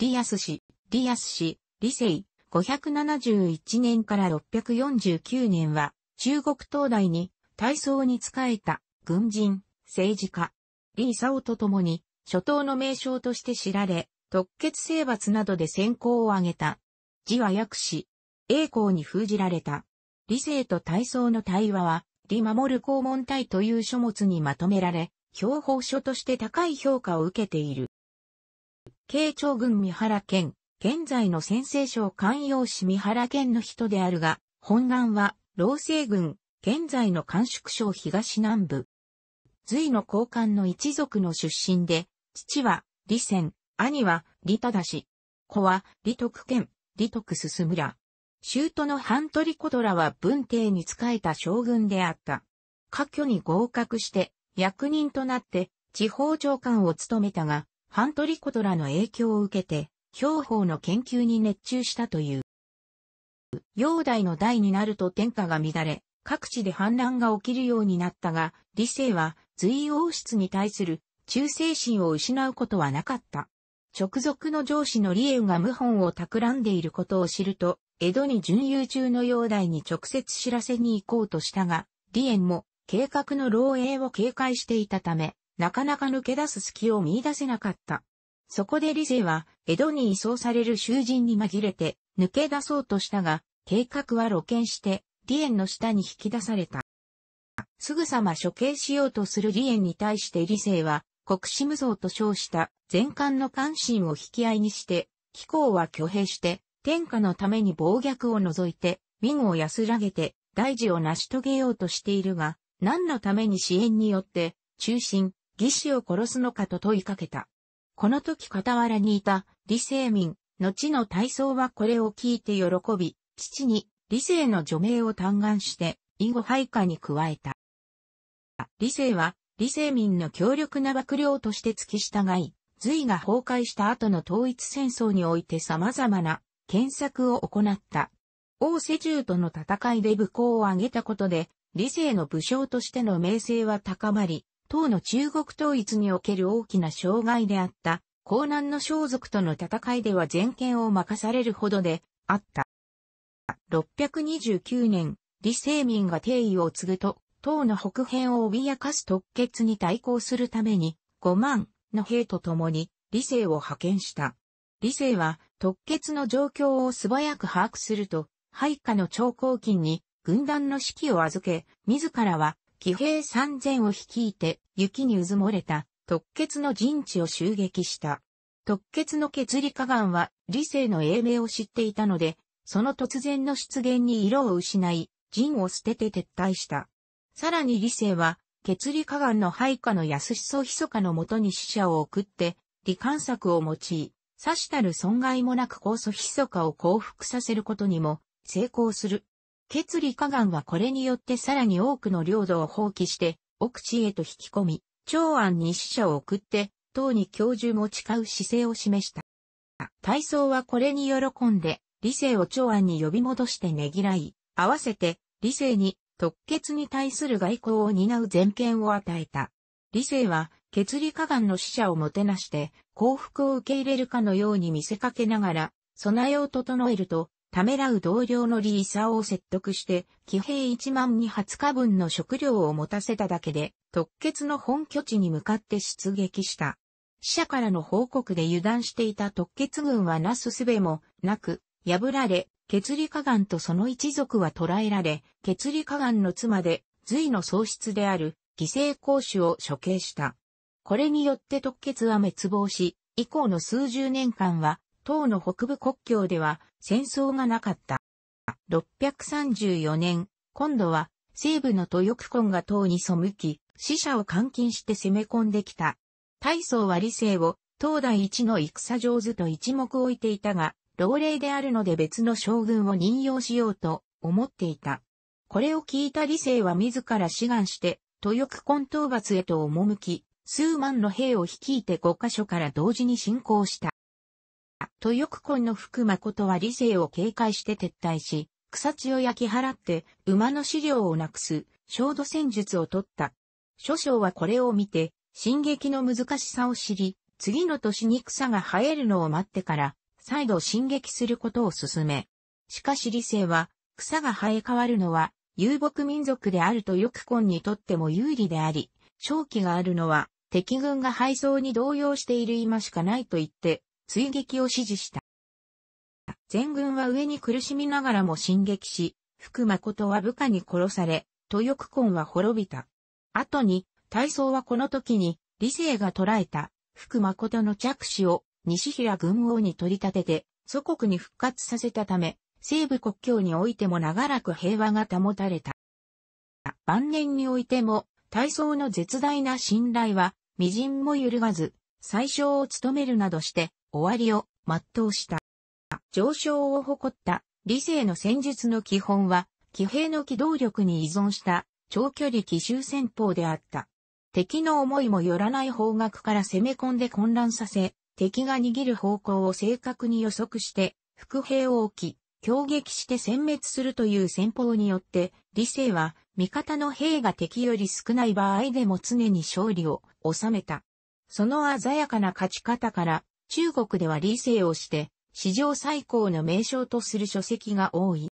リアス氏、リアス氏、理性、571年から649年は、中国東大に、体操に仕えた、軍人、政治家、李オと共に、初頭の名称として知られ、特決征伐などで先行を挙げた。字は訳し、栄光に封じられた。理性と体操の対話は、李守る公文体という書物にまとめられ、標本書として高い評価を受けている。慶長軍三原県、現在の先生省官用市三原県の人であるが、本願は、老政軍、現在の官宿省東南部。隋の高官の一族の出身で、父は、李仙、兄は、李忠子は、李徳県、李徳進村。州都のハントリコトラは文帝に仕えた将軍であった。科挙に合格して、役人となって地方長官を務めたが、ハントリコトラの影響を受けて、兵法の研究に熱中したという。煬帝の代になると天下が乱れ、各地で反乱が起きるようになったが、理性は隋王室に対する忠誠心を失うことはなかった。直属の上司の李園が謀反を企んでいることを知ると、江戸に巡遊中の煬帝に直接知らせに行こうとしたが、李園も計画の漏洩を警戒していたため、なかなか抜け出す隙を見出せなかった。そこで理性は、江戸に移送される囚人に紛れて、抜け出そうとしたが、計画は露見して、李園の下に引き出された。すぐさま処刑しようとする李園に対して理性は、国士無造と称した前官の関心を引き合いにして、貴公は挙兵して、天下のために暴虐を除いて、民を安らげて、大事を成し遂げようとしているが、何のために支援によって、中心、義士を殺すのかと問いかけた。この時傍らにいた、理性民、後の体操はこれを聞いて喜び、父に理性の除名を嘆願して、以後配下に加えた。理性は、理性民の強力な幕僚として付き従い、隋が崩壊した後の統一戦争において様々な検索を行った。王世中との戦いで武功を挙げたことで、理性の武将としての名声は高まり、当の中国統一における大きな障害であった、江南の装族との戦いでは全権を任されるほどであった。629年、李世民が帝位を継ぐと、唐の北辺を脅かす特決に対抗するために、5万の兵と共に、李世を派遣した。李世は特決の状況を素早く把握すると、配下の長江金に軍団の指揮を預け、自らは騎兵三千を率いて雪にうずもれた特決の陣地を襲撃した。特決の血理河岸は理性の英名を知っていたので、その突然の出現に色を失い、陣を捨てて撤退した。さらに理性は、血理河岸の配下の安しそ密かのもとに死者を送って、理観策を用い、刺したる損害もなく高祖密かを降伏させることにも成功する。血理加願はこれによってさらに多くの領土を放棄して、奥地へと引き込み、長安に死者を送って、党に教授も誓う姿勢を示した。大僧はこれに喜んで、理性を長安に呼び戻してねぎらい、合わせて、理性に特決に対する外交を担う全権を与えた。理性は、血理加願の死者をもてなして、幸福を受け入れるかのように見せかけながら、備えを整えると、ためらう同僚のリーサを説得して、騎兵1万に20日分の食料を持たせただけで、特決の本拠地に向かって出撃した。死者からの報告で油断していた特決軍はなすすべもなく、破られ、血理加願とその一族は捕らえられ、血理加願の妻で、隋の喪失である、犠牲公主を処刑した。これによって特決は滅亡し、以降の数十年間は、唐の北部国境では戦争がなかった。634年、今度は西部の豊久根が唐に背き、死者を監禁して攻め込んできた。大宗は理性を東大一の戦上手と一目置いていたが、老齢であるので別の将軍を任用しようと思っていた。これを聞いた理性は自ら志願して、豊久根討伐へと赴き、数万の兵を率いて5カ所から同時に進行した。豊久根の福誠は理性を警戒して撤退し、草地を焼き払って馬の資料をなくす、焦土戦術を取った。諸将はこれを見て、進撃の難しさを知り、次の年に草が生えるのを待ってから、再度進撃することを進め。しかし理性は、草が生え変わるのは、遊牧民族であると翼根にとっても有利であり、正気があるのは、敵軍が敗走に動揺している今しかないと言って、追撃を指示した。全軍は上に苦しみながらも進撃し、福誠は部下に殺され、豊根は滅びた。後に、大曹はこの時に、理性が捉えた、福誠の着手を、西平軍王に取り立てて、祖国に復活させたため、西部国境においても長らく平和が保たれた。晩年においても、大曹の絶大な信頼は、微塵も揺るがず、最小を務めるなどして、終わりを全うした。上昇を誇った理性の戦術の基本は、騎兵の機動力に依存した長距離奇襲戦法であった。敵の思いもよらない方角から攻め込んで混乱させ、敵が握る方向を正確に予測して、伏兵を置き、攻撃して殲滅するという戦法によって、理性は味方の兵が敵より少ない場合でも常に勝利を収めた。その鮮やかな勝ち方から、中国では理性をして、史上最高の名称とする書籍が多い。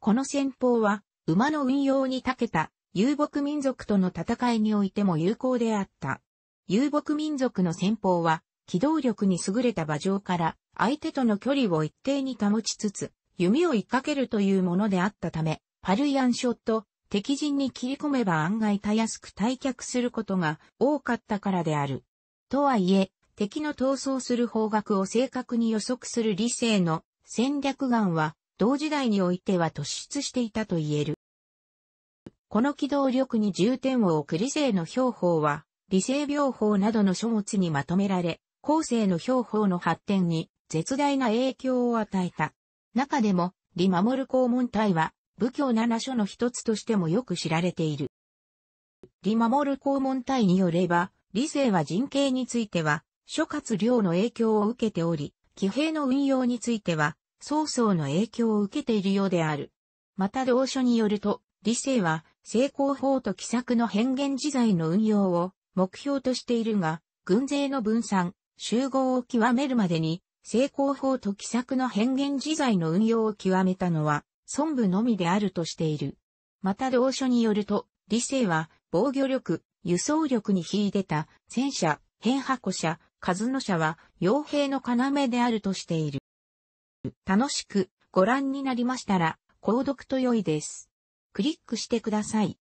この戦法は、馬の運用に長けた遊牧民族との戦いにおいても有効であった。遊牧民族の戦法は、機動力に優れた馬上から相手との距離を一定に保ちつつ、弓を追いかけるというものであったため、パルヤンショット、敵陣に切り込めば案外たやすく退却することが多かったからである。とはいえ、敵の逃走する方角を正確に予測する理性の戦略眼は、同時代においては突出していたと言える。この機動力に重点を置く理性の標法は、理性病法などの書物にまとめられ、後世の標法の発展に絶大な影響を与えた。中でも、李守公門体は、仏教七書の一つとしてもよく知られている。李守公門体によれば、理性は人形については、諸葛亮の影響を受けており、騎兵の運用については、曹操の影響を受けているようである。また同書によると、理性は、成功法と奇策の変幻自在の運用を目標としているが、軍勢の分散、集合を極めるまでに、成功法と奇策の変幻自在の運用を極めたのは、孫部のみであるとしている。また同書によると、理性は防御力、輸送力に秀でた戦車、変箱車、数の社は傭兵の要であるとしている。楽しくご覧になりましたら、購読と良いです。クリックしてください。